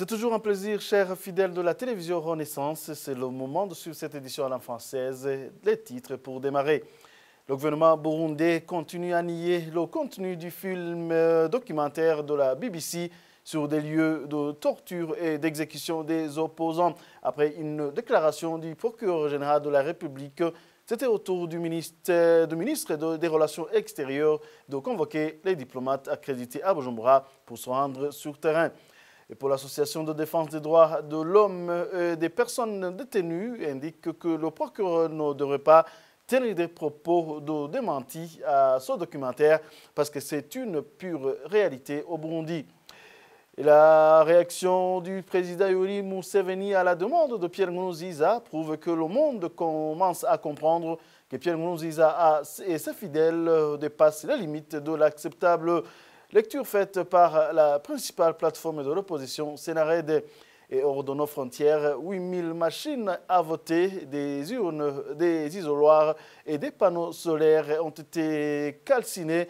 C'est toujours un plaisir, chers fidèles de la télévision Renaissance. C'est le moment de suivre cette édition à la française. Les titres pour démarrer. Le gouvernement burundais continue à nier le contenu du film euh, documentaire de la BBC sur des lieux de torture et d'exécution des opposants. Après une déclaration du procureur général de la République, c'était au tour du ministre, ministre des Relations extérieures de convoquer les diplomates accrédités à Bujumbura pour se rendre sur terrain. Et pour l'Association de défense des droits de l'homme et des personnes détenues, indique que le procureur ne devrait pas tenir des propos de démenti à ce documentaire parce que c'est une pure réalité au Burundi. La réaction du président Yuri Museveni à la demande de Pierre Nkurunziza prouve que le monde commence à comprendre que Pierre Nkurunziza et ses fidèles dépassent les limites de l'acceptable Lecture faite par la principale plateforme de l'opposition, Sénared et nos frontières, 8000 machines à voter, des urnes, des isoloirs et des panneaux solaires ont été calcinés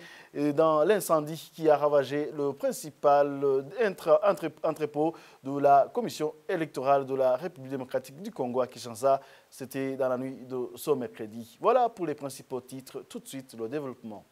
dans l'incendie qui a ravagé le principal entrepôt de la commission électorale de la République démocratique du Congo à Kinshasa. C'était dans la nuit de ce mercredi. Voilà pour les principaux titres. Tout de suite, le développement.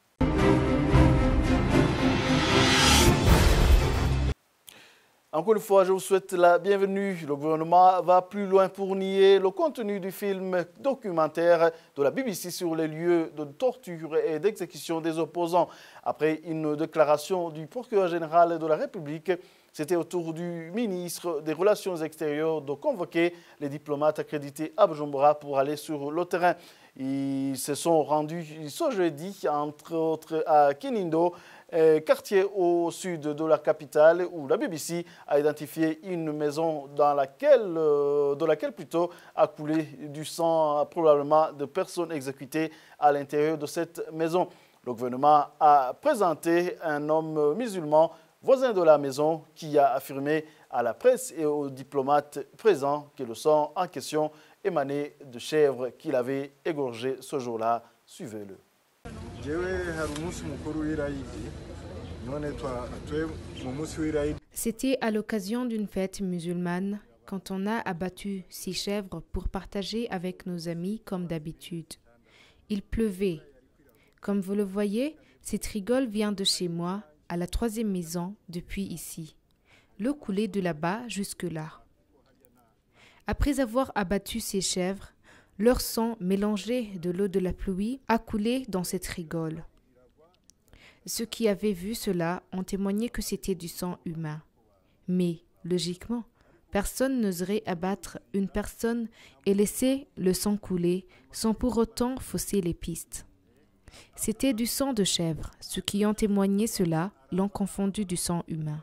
Encore une fois, je vous souhaite la bienvenue. Le gouvernement va plus loin pour nier le contenu du film documentaire de la BBC sur les lieux de torture et d'exécution des opposants. Après une déclaration du procureur général de la République, c'était au tour du ministre des Relations extérieures de convoquer les diplomates accrédités à Bujumbura pour aller sur le terrain. Ils se sont rendus ce jeudi, entre autres à Kinindo, euh, quartier au sud de la capitale, où la BBC a identifié une maison dans laquelle, euh, de laquelle plutôt a coulé du sang probablement de personnes exécutées à l'intérieur de cette maison. Le gouvernement a présenté un homme musulman voisin de la maison qui a affirmé à la presse et aux diplomates présents que le sang en question émané de chèvres qu'il avait égorgées ce jour-là. Suivez-le. C'était à l'occasion d'une fête musulmane quand on a abattu six chèvres pour partager avec nos amis comme d'habitude. Il pleuvait. Comme vous le voyez, cette rigole vient de chez moi, à la troisième maison, depuis ici. L'eau coulait de là-bas jusque-là. Après avoir abattu ces chèvres, leur sang mélangé de l'eau de la pluie a coulé dans cette rigole. Ceux qui avaient vu cela ont témoigné que c'était du sang humain. Mais, logiquement, personne n'oserait abattre une personne et laisser le sang couler sans pour autant fausser les pistes. C'était du sang de chèvre. Ceux qui ont témoigné cela l'ont confondu du sang humain.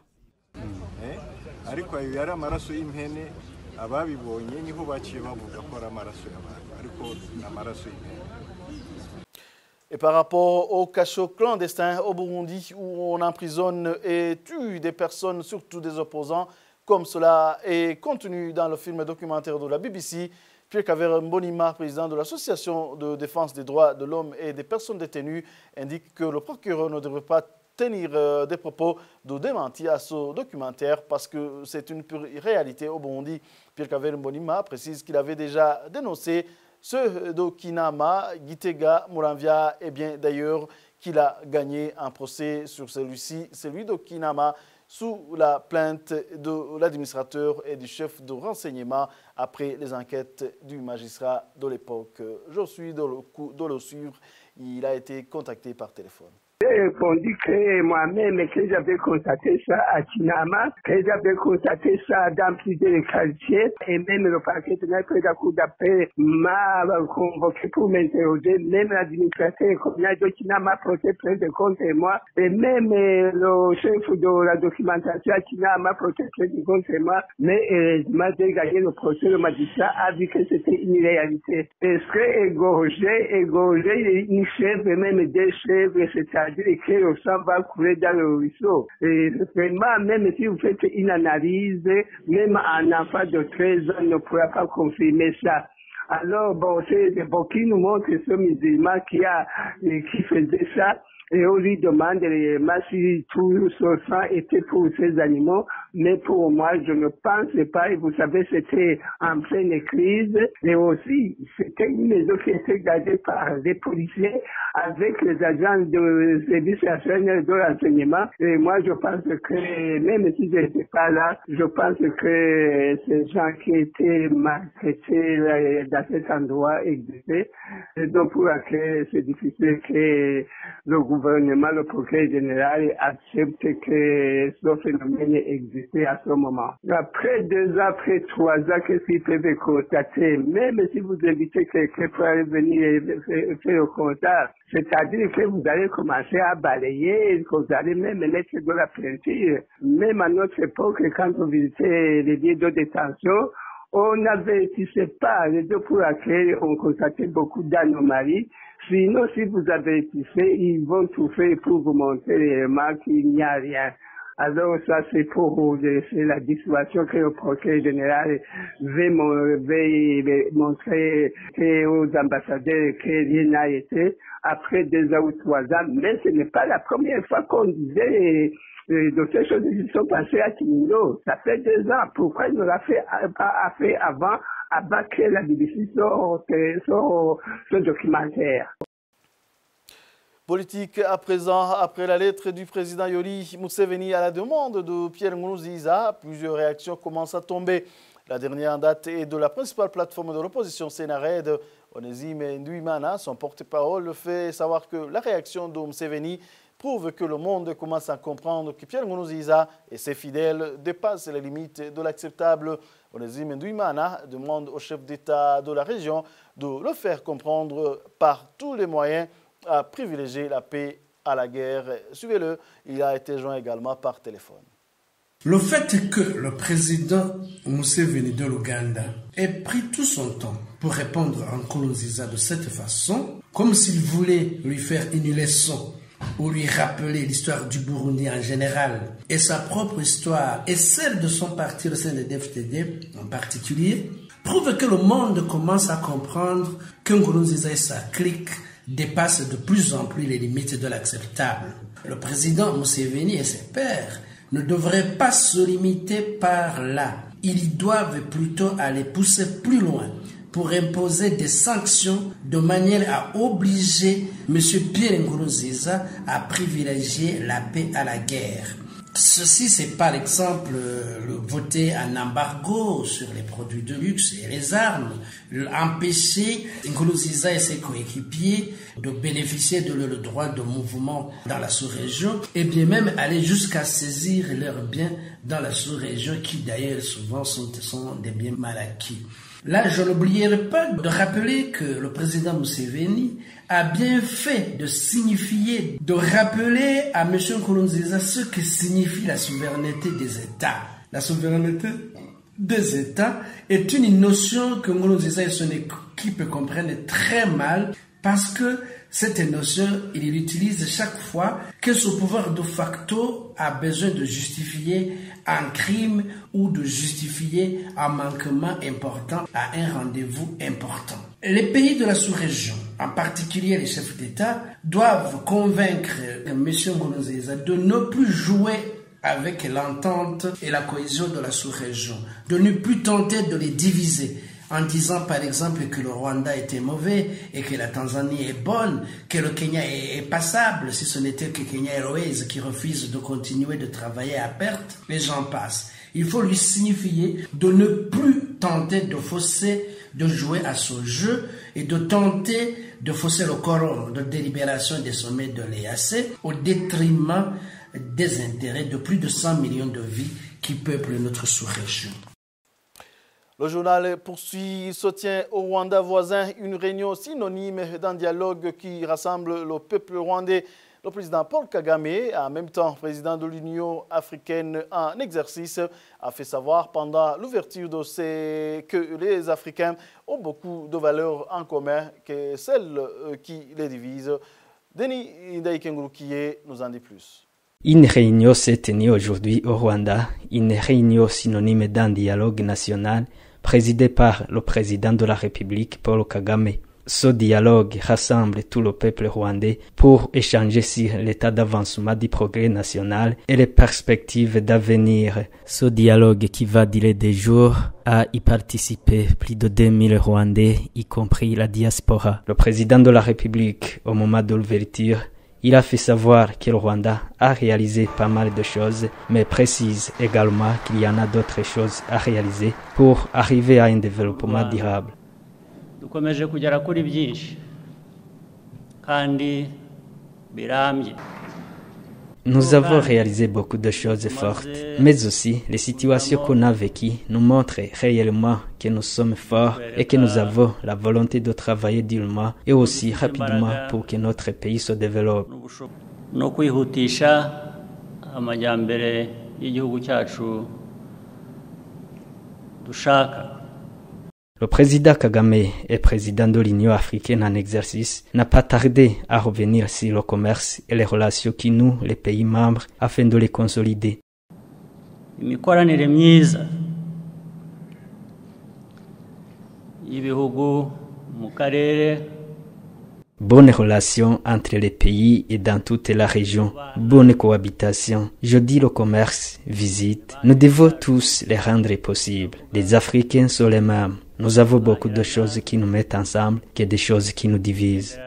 Et par rapport au cachot clandestin au Burundi où on emprisonne et tue des personnes, surtout des opposants, comme cela est contenu dans le film documentaire de la BBC, Pierre Kaver Mbonima, président de l'Association de défense des droits de l'homme et des personnes détenues, indique que le procureur ne devrait pas tenir euh, des propos de démenti à ce documentaire parce que c'est une pure réalité au Burundi. Pierre Kaver Mbonima précise qu'il avait déjà dénoncé ceux d'Okinama, Gitega, Muramvia, et bien d'ailleurs qu'il a gagné un procès sur celui-ci, celui d'Okinama, sous la plainte de l'administrateur et du chef de renseignement après les enquêtes du magistrat de l'époque. Je suis de le suivre. Il a été contacté par téléphone. J'ai répondu que moi-même, que j'avais constaté ça à Kinama, que j'avais constaté ça dans plusieurs quartiers, et même le parquet de notre cour d'appel m'a convoqué pour m'interroger, même l'administrateur communal de Kinama porté plainte contre moi, et même le chef de la documentation à Kinama porté plainte contre moi, mais heureusement, j'ai gagné le procès, le magistrat a vu que c'était une réalité. Est-ce que égorger, égorger une chèvre, même deux chèvres, c'est c'est-à-dire que le sang va couler dans le ruisseau. Et vraiment, même si vous faites une analyse, même un enfant de 13 ans ne pourra pas confirmer ça. Alors, bon, c'est bon, qui nous montre ce musulman qui a, qui faisait ça. Et on lui demande réellement si tout ce sang était pour ces animaux. Mais pour moi, je ne pense pas. Et vous savez, c'était en pleine crise. Et aussi, c'était une maison qui était gardée par des policiers avec les agents de service national de renseignement. Et moi, je pense que même si je n'étais pas là, je pense que ces gens qui étaient maltraités dans cet endroit existaient. Et donc, pour laquelle c'est difficile que le gouvernement, le procureur général accepte que ce phénomène existait à ce moment. Après deux ans, après trois ans, qu'est-ce qu'ils peuvent constater Même si vous invitez quelqu'un pour venir faire le constat, c'est-à-dire que vous allez commencer à balayer, que vous allez même mettre de la peinture. Même à notre époque, quand on visitait les lieux de détention, on n'avertissait pas les deux pour laquelle on constatait beaucoup d'anomalies. Sinon, si vous avertissez, ils vont tout faire pour vous montrer réellement qu'il n'y a rien. Alors ça, c'est pour c'est la dissuasion que le procureur général veut, montrer aux ambassadeurs que rien n'a été après deux ans ou trois ans. Mais ce n'est pas la première fois qu'on disait de ces choses qui sont passées à Kimino. Ça fait deux ans. Pourquoi il ne l'a fait, pas fait avant, avant que la BBC sorte ce documentaire Politique à présent, après la lettre du président Yoli Mousseveni à la demande de Pierre Nkurunziza, plusieurs réactions commencent à tomber. La dernière date est de la principale plateforme de l'opposition Sénared, Onésime Nduimana, son porte-parole, fait savoir que la réaction de Mousseveni prouve que le monde commence à comprendre que Pierre Nkurunziza et ses fidèles dépassent les limites de l'acceptable. Onésime Nduimana demande au chef d'État de la région de le faire comprendre par tous les moyens à privilégier la paix à la guerre. Suivez-le, il a été joint également par téléphone. Le fait que le président Museveni de l'Ouganda ait pris tout son temps pour répondre à Nkurunziza de cette façon, comme s'il voulait lui faire une leçon ou lui rappeler l'histoire du Burundi en général et sa propre histoire et celle de son parti, le CNDD-FTD en particulier, prouve que le monde commence à comprendre que Nkurunziza et sa clique dépasse de plus en plus les limites de l'acceptable. Le président Museveni et ses pairs ne devraient pas se limiter par là. Ils doivent plutôt aller pousser plus loin pour imposer des sanctions de manière à obliger M. Pierre Nkurunziza à privilégier la paix à la guerre. Ceci, c'est par exemple le voter un embargo sur les produits de luxe et les armes, empêcher Nkurunziza et ses coéquipiers de bénéficier de leur droit de mouvement dans la sous-région et bien même aller jusqu'à saisir leurs biens dans la sous-région qui d'ailleurs souvent sont des biens mal acquis. Là, je n'oublierai pas de rappeler que le président Museveni a bien fait de signifier, de rappeler à M. Nkurunziza ce que signifie la souveraineté des États. La souveraineté des États est une notion que Nkurunziza et son équipe comprennent très mal parce que cette notion, il l'utilise chaque fois que ce pouvoir de facto a besoin de justifier un crime ou de justifier un manquement important à un rendez-vous important. Les pays de la sous-région, en particulier les chefs d'État, doivent convaincre M. Nkurunziza de ne plus jouer avec l'entente et la cohésion de la sous-région, de ne plus tenter de les diviser, en disant par exemple que le Rwanda était mauvais et que la Tanzanie est bonne, que le Kenya est, passable, si ce n'était que Kenya Airways qui refuse de continuer de travailler à perte, les gens passent. Il faut lui signifier de ne plus tenter de fausser, de jouer à ce jeu et de tenter de fausser le quorum de délibération des sommets de l'EAC au détriment des intérêts de plus de 100 millions de vies qui peuplent notre sous-région. Le journal poursuit, il se tient au Rwanda voisin une réunion synonyme d'un dialogue qui rassemble le peuple rwandais. Le président Paul Kagame, en même temps président de l'Union africaine en exercice, a fait savoir pendant l'ouverture de ces que les Africains ont beaucoup de valeurs en commun que celles euh, qui les divisent. Denis Ndaïkengurukiye nous en dit plus. Une réunion s'est tenue aujourd'hui au Rwanda, une réunion synonyme d'un dialogue national présidé par le président de la République Paul Kagame. Ce dialogue rassemble tout le peuple rwandais pour échanger sur l'état d'avancement du progrès national et les perspectives d'avenir. Ce dialogue qui va durer des jours a y participé plus de 2000 Rwandais, y compris la diaspora. Le président de la République, au moment de l'ouverture, il a fait savoir que le Rwanda a réalisé pas mal de choses, mais précise également qu'il y en a d'autres choses à réaliser pour arriver à un développement durable. Nous avons réalisé beaucoup de choses fortes, mais aussi les situations qu'on a vécues nous montrent réellement que nous sommes forts et que nous avons la volonté de travailler durement et aussi rapidement pour que notre pays se développe. Le président Kagame et président de l'Union africaine en exercice n'a pas tardé à revenir sur le commerce et les relations qui nouent les pays membres afin de les consolider. imikoranire myiza y'ibihugu mu karere Bonne relation entre les pays et dans toute la région. Bonne cohabitation. Je dis le commerce, visite. Nous devons tous les rendre possibles. Les Africains sont les mêmes. Nous avons beaucoup de choses qui nous mettent ensemble que des choses qui nous divisent.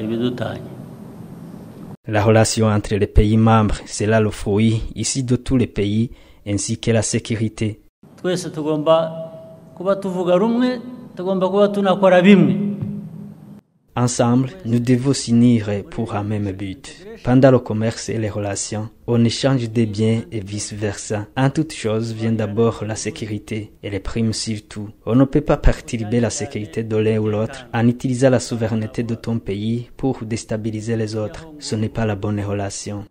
ibidutanya La relation entre les pays membres, c'est là le fruit ici de tous les pays, ainsi que la sécurité. Ensemble, nous devons s'unir pour un même but. Pendant le commerce et les relations, on échange des biens et vice-versa. En toute chose vient d'abord la sécurité et les primes surtout. On ne peut pas perturber la sécurité de l'un ou l'autre en utilisant la souveraineté de ton pays pour déstabiliser les autres. Ce n'est pas la bonne relation.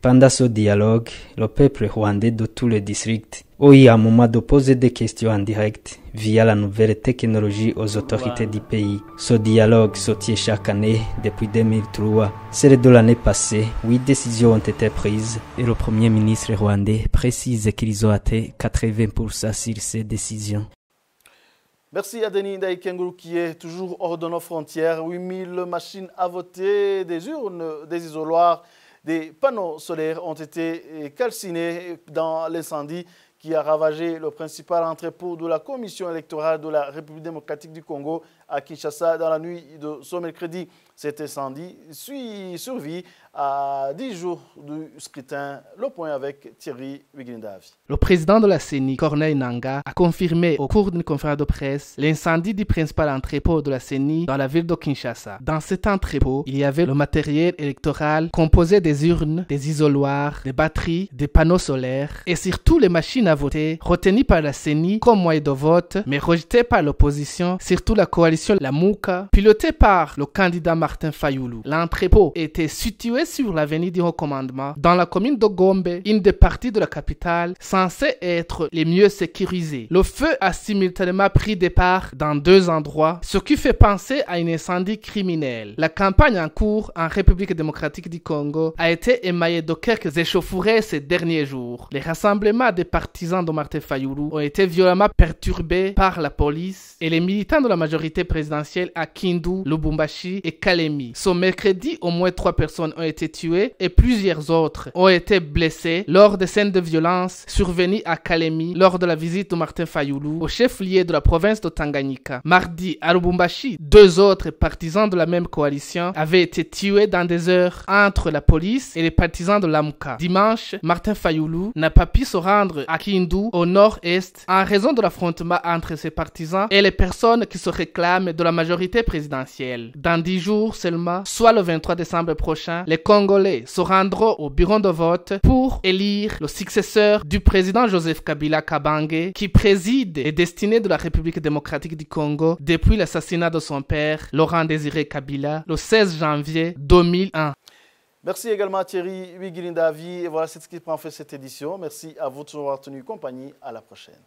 Pendant ce dialogue, le peuple rwandais de tous les districts a eu un moment de poser des questions en direct via la nouvelle technologie aux autorités du pays. Ce dialogue se tient chaque année depuis 2003. Celle de l'année passée, huit décisions ont été prises et le premier ministre rwandais précise qu'ils ont atteint 80% sur ces décisions. Merci à Denis Ndaïkenguru qui est toujours hors de nos frontières. 8000 machines à voter, des urnes, des isoloirs, des panneaux solaires ont été calcinés dans l'incendie qui a ravagé le principal entrepôt de la commission électorale de la République démocratique du Congo à Kinshasa dans la nuit de ce mercredi. Cet incendie survit à 10 jours du scrutin. Le point avec Thierry Wiglindavi. Le président de la CENI, Corneille Nanga, a confirmé au cours d'une conférence de presse l'incendie du principal entrepôt de la CENI dans la ville de Kinshasa. Dans cet entrepôt, il y avait le matériel électoral composé des urnes, des isoloirs, des batteries, des panneaux solaires et surtout les machines à voter retenues par la CENI comme moyen de vote mais rejetées par l'opposition, surtout la coalition Lamouka, pilotée par le candidat Martin Fayoulou. L'entrepôt était situé sur l'avenue du Haut Commandement, dans la commune de Gombe, une des parties de la capitale censées être les mieux sécurisées. Le feu a simultanément pris départ dans deux endroits, ce qui fait penser à un incendie criminel. La campagne en cours en République démocratique du Congo a été émaillée de quelques échauffourées ces derniers jours. Les rassemblements des partisans de Martin Fayoulou ont été violemment perturbés par la police et les militants de la majorité présidentielle à Kindu, Lubumbashi et Kalemi. Ce mercredi, au moins trois personnes ont été tuées et plusieurs autres ont été blessées lors des scènes de violence survenues à Kalemi lors de la visite de Martin Fayoulou au chef-lieu de la province de Tanganyika. Mardi, à Lubumbashi, deux autres partisans de la même coalition avaient été tués dans des heures entre la police et les partisans de l'Amka. Dimanche, Martin Fayoulou n'a pas pu se rendre à Kindu, au nord-est, en raison de l'affrontement entre ses partisans et les personnes qui se réclament de la majorité présidentielle. Dans dix jours seulement, soit le 23 décembre prochain, les Congolais se rendront au bureau de vote pour élire le successeur du président Joseph Kabila Kabange, qui préside les destinées de la République démocratique du Congo depuis l'assassinat de son père, Laurent Désiré Kabila, le 16 janvier 2001. Merci également Thierry Wigilindavi. Et voilà, ce qui prend fait cette édition. Merci à vous de nous avoir tenu compagnie. À la prochaine.